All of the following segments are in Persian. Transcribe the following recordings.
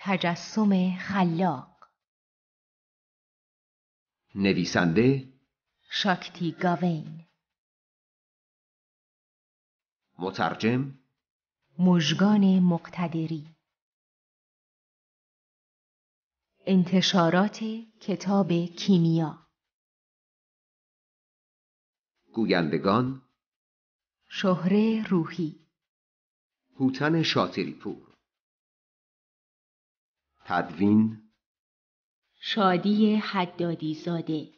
تجسم خلاق. نویسنده شاکتی گاوین. مترجم مژگان مقتدری. انتشارات کتاب کیمیا. گویندگان شهره روحی. هوتن شاطری پور تدوین شادی حدادی زاده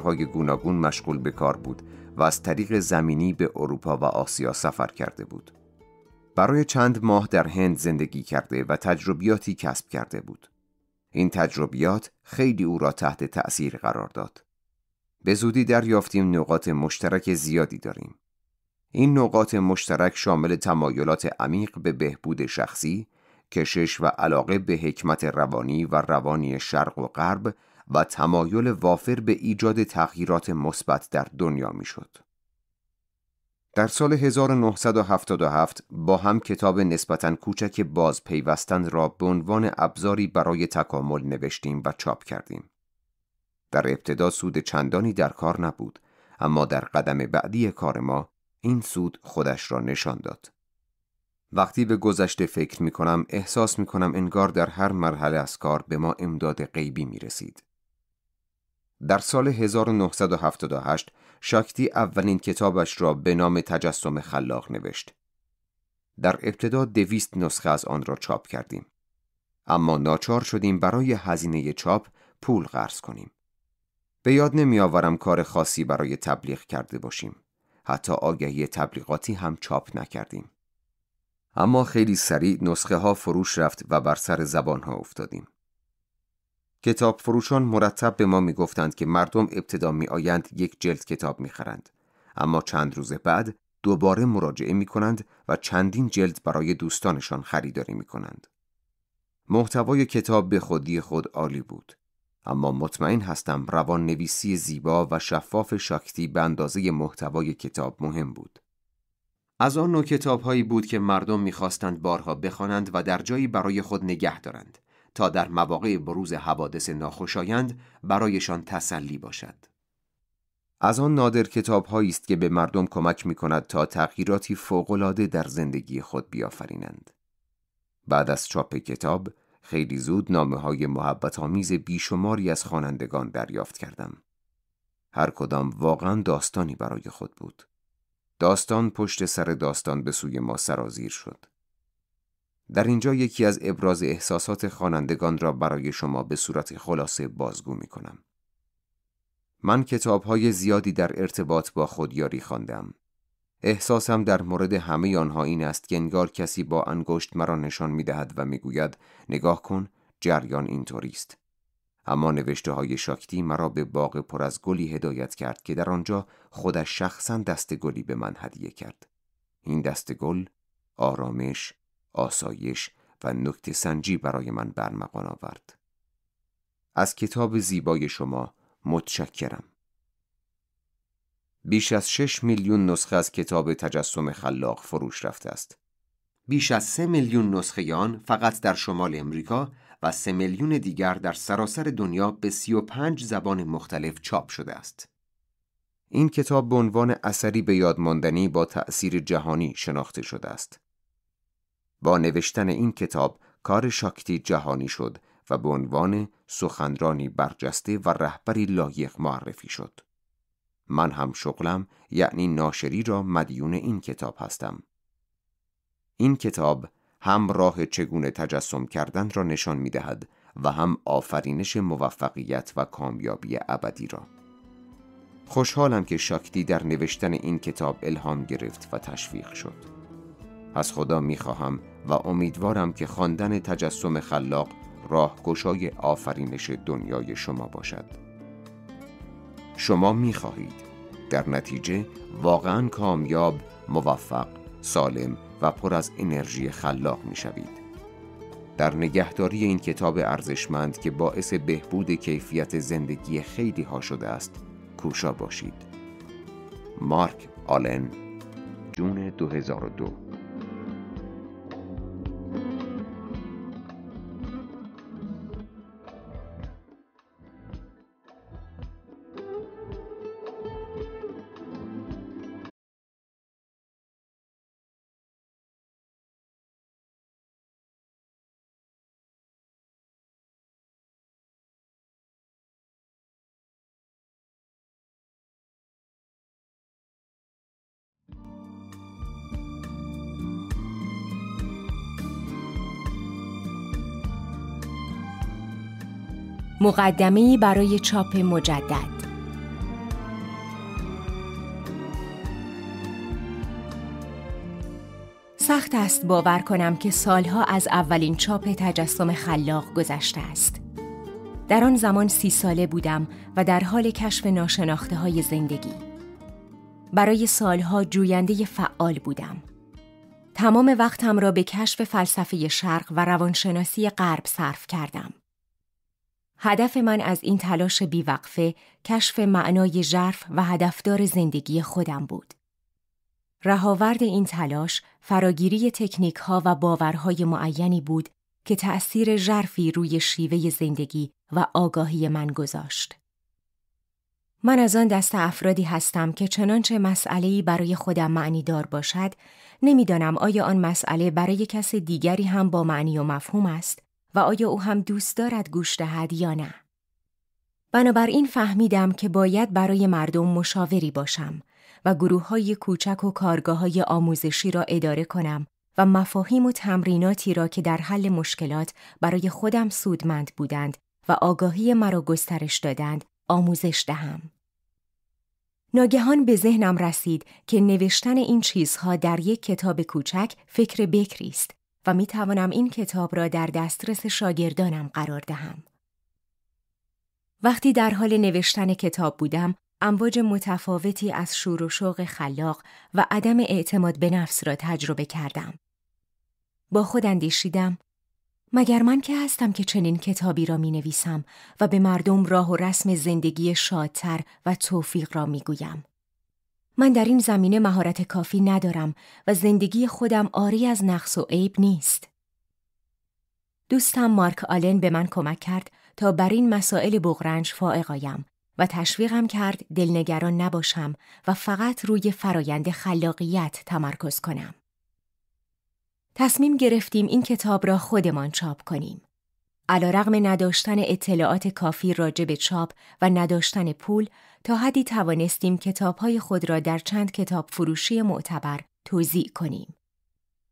های گوناگون مشغول به کار بود و از طریق زمینی به اروپا و آسیا سفر کرده بود. برای چند ماه در هند زندگی کرده و تجربیاتی کسب کرده بود. این تجربیات خیلی او را تحت تأثیر قرار داد. به زودی دریافتیم نقاط مشترک زیادی داریم. این نقاط مشترک شامل تمایلات عمیق به بهبود شخصی، کشش و علاقه به حکمت روانی و روانی شرق و غرب و تمایل وافر به ایجاد تغییرات مثبت در دنیا می‌شد. در سال 1977 با هم کتاب نسبتا کوچک باز پیوستن را به عنوان ابزاری برای تکامل نوشتیم و چاپ کردیم. در ابتدا سود چندانی در کار نبود اما در قدم بعدی کار ما این سود خودش را نشان داد. وقتی به گذشته فکر می کنم احساس می کنم انگار در هر مرحله از کار به ما امداد غیبی می رسید. در سال 1978 شاکتی اولین کتابش را به نام تجسم خلاق نوشت. در ابتدا دویست نسخه از آن را چاپ کردیم. اما ناچار شدیم برای هزینه چاپ پول قرض کنیم. به یاد نمیآورم کار خاصی برای تبلیغ کرده باشیم. حتی آگهی تبلیغاتی هم چاپ نکردیم. اما خیلی سریع نسخه ها فروش رفت و بر سر زبان ها افتادیم. کتاب فروشان مرتب به ما می گفتند که مردم ابتدا می آیند یک جلد کتاب می خرند. اما چند روز بعد دوباره مراجعه می کنند و چندین جلد برای دوستانشان خریداری می کنند. محتوای کتاب به خودی خود عالی بود. اما مطمئن هستم روان نویسی زیبا و شفاف شاکتی به اندازه محتوای کتاب مهم بود. از آن نوع کتاب هایی بود که مردم می‌خواستند بارها بخوانند و در جایی برای خود نگه دارند تا در مواقع بروز حوادث ناخوشایند برایشان تسلی باشد. از آن نادر کتاب است که به مردم کمک می کند تا تغییراتی فوقالعاده در زندگی خود بیافرینند. بعد از چاپ کتاب خیلی زود نامه های محبت آمیز بیشماری از خوانندگان دریافت کردم. هر کدام واقعا داستانی برای خود بود. داستان پشت سر داستان به سوی ما سرازیر شد. در اینجا یکی از ابراز احساسات خوانندگان را برای شما به صورت خلاصه بازگو می کنم. من کتاب های زیادی در ارتباط با خودیاری خواندم. احساسم در مورد همه آنها این است که انگار کسی با انگشت مرا نشان می دهد و می گوید نگاه کن جریان اینطوری است. اما نوشته های شاکتی مرا به باغ پر از گلی هدایت کرد که در آنجا خودش شخصا دست گلی به من هدیه کرد. این دست گل آرامش، آسایش و نکت سنجی برای من برمغان آورد. از کتاب زیبای شما متشکرم. بیش از 6 میلیون نسخه از کتاب تجسم خلاق فروش رفته است. بیش از 3 میلیون نسخه آن فقط در شمال امریکا و 3 میلیون دیگر در سراسر دنیا به 35 زبان مختلف چاپ شده است. این کتاب به عنوان اثری به یادماندنی با تأثیر جهانی شناخته شده است. با نوشتن این کتاب کار شاکتی جهانی شد و به عنوان سخنرانی برجسته و رهبری لایق معرفی شد. من هم شغلم یعنی ناشری را مدیون این کتاب هستم. این کتاب هم راه چگونه تجسم کردن را نشان می دهد و هم آفرینش موفقیت و کامیابی ابدی را. خوشحالم که شاکتی در نوشتن این کتاب الهام گرفت و تشویق شد. از خدا می خواهم و امیدوارم که خواندن تجسم خلاق راهگشای آفرینش دنیای شما باشد. شما می خواهید در نتیجه واقعا کامیاب، موفق، سالم و پر از انرژی خلاق می شوید. در نگهداری این کتاب ارزشمند که باعث بهبود کیفیت زندگی خیلی ها شده است کوشا باشید مارک آلن جون 2002 مقدمه برای چاپ مجدد سخت است باور کنم که سالها از اولین چاپ تجسم خلاق گذشته است. در آن زمان سی ساله بودم و در حال کشف ناشناخته های زندگی. برای سالها جوینده فعال بودم. تمام وقتم را به کشف فلسفه شرق و روانشناسی غرب صرف کردم. هدف من از این تلاش بیوقفه کشف معنای ژرف و هدفدار زندگی خودم بود. رهاورد این تلاش فراگیری تکنیک ها و باورهای معینی بود که تأثیر ژرفی روی شیوه زندگی و آگاهی من گذاشت. من از آن دست افرادی هستم که چنانچه مسئله‌ای برای خودم معنی دار باشد، نمی‌دانم آیا آن مسئله برای کس دیگری هم با معنی و مفهوم است و آیا او هم دوست دارد گوش دهد یا نه. بنابراین فهمیدم که باید برای مردم مشاوری باشم و گروه های کوچک و کارگاه های آموزشی را اداره کنم و مفاهیم و تمریناتی را که در حل مشکلات برای خودم سودمند بودند و آگاهی مرا گسترش دادند آموزش دهم. ناگهان به ذهنم رسید که نوشتن این چیزها در یک کتاب کوچک فکر بکری است و می توانم این کتاب را در دسترس شاگردانم قرار دهم. وقتی در حال نوشتن کتاب بودم، امواج متفاوتی از شور و شوق خلاق و عدم اعتماد به نفس را تجربه کردم. با خود اندیشیدم مگر من که هستم که چنین کتابی را می نویسم و به مردم راه و رسم زندگی شادتر و توفیق را می گویم. من در این زمینه مهارت کافی ندارم و زندگی خودم آری از نقص و عیب نیست. دوستم مارک آلن به من کمک کرد تا بر این مسائل بغرنج فائق آیم و تشویقم کرد دلنگران نباشم و فقط روی فرایند خلاقیت تمرکز کنم. تصمیم گرفتیم این کتاب را خودمان چاپ کنیم. علا رغم نداشتن اطلاعات کافی راجع به چاپ و نداشتن پول تا حدی توانستیم کتابهای خود را در چند کتاب فروشی معتبر توضیح کنیم.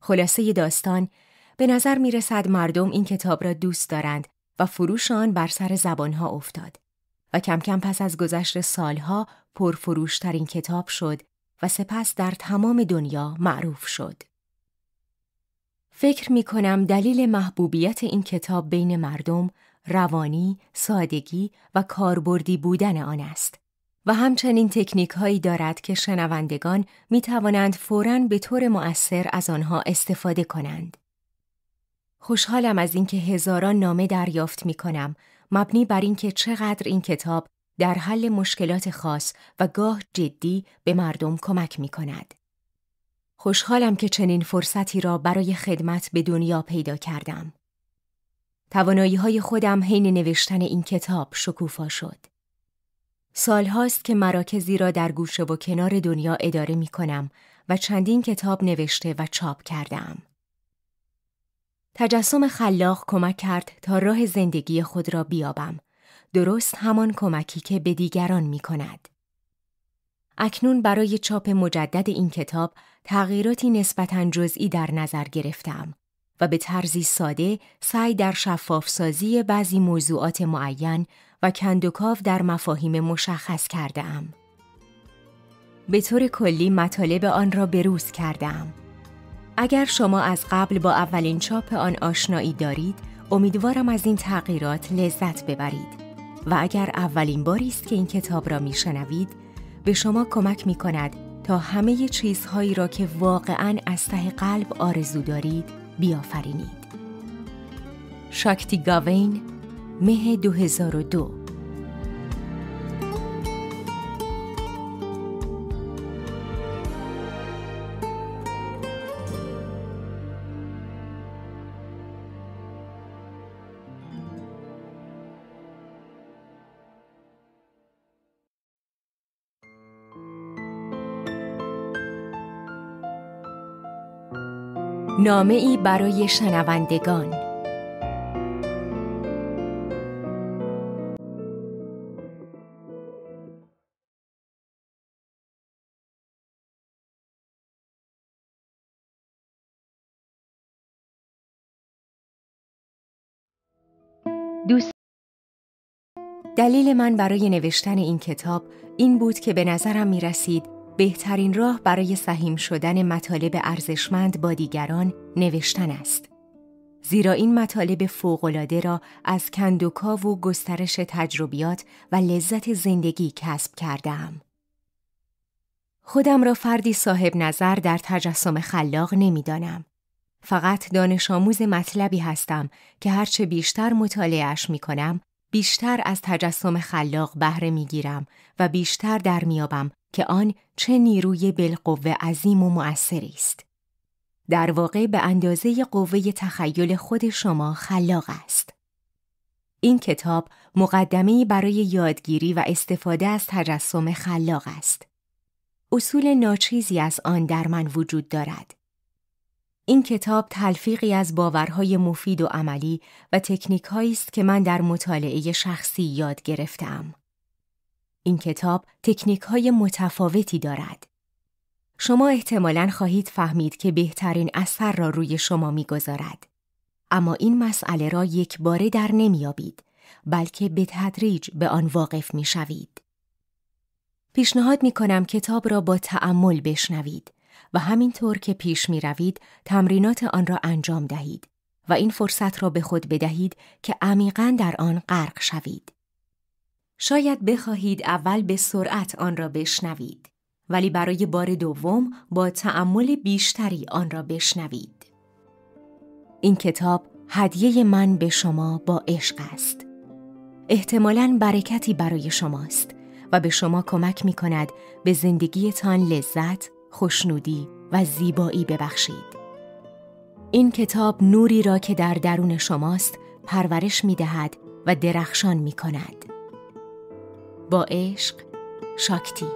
خلاصه داستان به نظر می رسد مردم این کتاب را دوست دارند و فروش آن بر سر زبانها افتاد و کم کم پس از گذشت سالها پرفروشترین کتاب شد و سپس در تمام دنیا معروف شد. فکر می کنم دلیل محبوبیت این کتاب بین مردم روانی، سادگی و کاربردی بودن آن است و همچنین تکنیک هایی دارد که شنوندگان می توانند فوراً به طور مؤثر از آنها استفاده کنند. خوشحالم از اینکه هزاران نامه دریافت می کنم مبنی بر اینکه چقدر این کتاب در حل مشکلات خاص و گاه جدی به مردم کمک می کند. خوشحالم که چنین فرصتی را برای خدمت به دنیا پیدا کردم. توانایی های خودم حین نوشتن این کتاب شکوفا شد. سالهاست که مراکزی را در گوشه و کنار دنیا اداره می کنم و چندین کتاب نوشته و چاپ کردم. تجسم خلاق کمک کرد تا راه زندگی خود را بیابم. درست همان کمکی که به دیگران می کند. اکنون برای چاپ مجدد این کتاب تغییراتی نسبتا جزئی در نظر گرفتم و به طرزی ساده سعی در شفاف سازی بعضی موضوعات معین و کندوکاو در مفاهیم مشخص کرده ام. به طور کلی مطالب آن را بروز کردم. اگر شما از قبل با اولین چاپ آن آشنایی دارید، امیدوارم از این تغییرات لذت ببرید. و اگر اولین باری است که این کتاب را میشنوید، به شما کمک می کند تا همه چیزهایی را که واقعا از ته قلب آرزو دارید بیافرینید. شاکتی گاوین مه 2002 نامه ای برای شنوندگان. دوست دلیل من برای نوشتن این کتاب این بود که به نظرم می رسید بهترین راه برای سهیم شدن مطالب ارزشمند با دیگران نوشتن است. زیرا این مطالب فوقالعاده را از کندوکا و گسترش تجربیات و لذت زندگی کسب کردم. خودم را فردی صاحب نظر در تجسم خلاق نمی‌دانم. فقط دانش آموز مطلبی هستم که هرچه بیشتر مطالعهش می کنم بیشتر از تجسم خلاق بهره می گیرم و بیشتر در میابم که آن چه نیروی بالقوه عظیم و مؤثری است. در واقع به اندازه قوه تخیل خود شما خلاق است. این کتاب مقدمه برای یادگیری و استفاده از تجسم خلاق است. اصول ناچیزی از آن در من وجود دارد. این کتاب تلفیقی از باورهای مفید و عملی و تکنیک است که من در مطالعه شخصی یاد گرفتم. این کتاب تکنیک های متفاوتی دارد. شما احتمالا خواهید فهمید که بهترین اثر را روی شما می‌گذارد. اما این مسئله را یک باره در نمیابید بلکه به تدریج به آن واقف می شوید. پیشنهاد می کنم کتاب را با تأمل بشنوید و همینطور که پیش می روید تمرینات آن را انجام دهید و این فرصت را به خود بدهید که عمیقا در آن غرق شوید. شاید بخواهید اول به سرعت آن را بشنوید ولی برای بار دوم با تأمل بیشتری آن را بشنوید. این کتاب هدیه من به شما با عشق است. احتمالاً برکتی برای شماست و به شما کمک می کند به زندگیتان لذت، خوشنودی و زیبایی ببخشید. این کتاب نوری را که در درون شماست پرورش می دهد و درخشان می کند. با عشق شاکتی